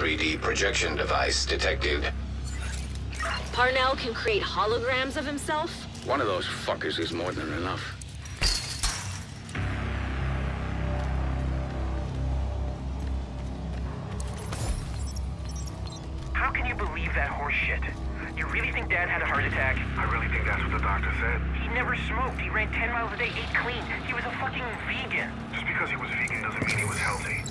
3D projection device detected. Parnell can create holograms of himself? One of those fuckers is more than enough. How can you believe that horse shit? You really think Dad had a heart attack? I really think that's what the doctor said. He never smoked. He ran 10 miles a day, ate clean. He was a fucking vegan. Just because he was vegan doesn't mean he was healthy.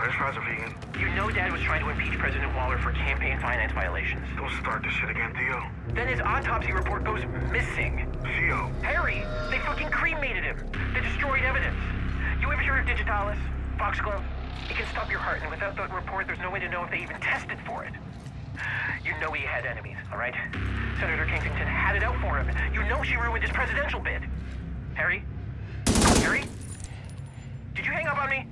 French fries are vegan. You know Dad was trying to impeach President Waller for campaign finance violations. Don't start this shit again, Theo. Then his autopsy report goes missing. Theo. Harry, they fucking cremated him. They destroyed evidence. You ever hear of Digitalis? Foxglove? It can stop your heart, and without that report, there's no way to know if they even tested for it. You know he had enemies, all right? Senator Kensington had it out for him. You know she ruined his presidential bid. Harry? Harry? Did you hang up on me?